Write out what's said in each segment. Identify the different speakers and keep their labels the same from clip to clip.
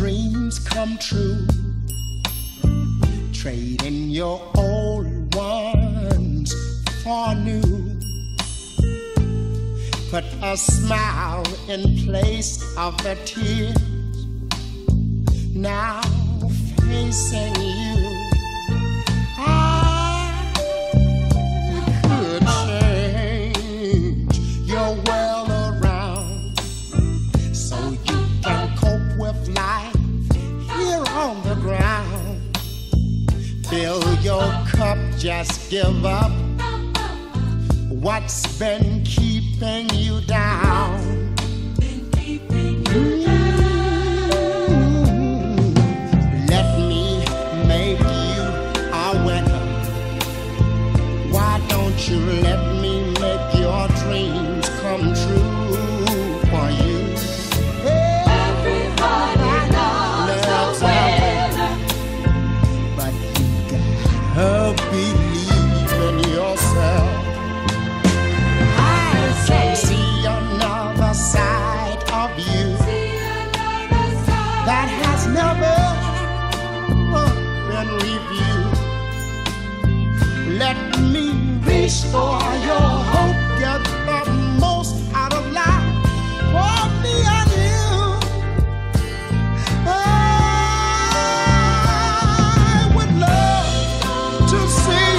Speaker 1: dreams come true. Trading your old ones for new. Put a smile in place of the tears. Now facing Fill your cup, just give up what's been keeping you down. Mm-hmm. Let me make you a winner. Why don't you let me gotta believe in yourself. I can see another side of you
Speaker 2: side.
Speaker 1: that has never been reviewed. Let me restore to see.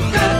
Speaker 1: Luca.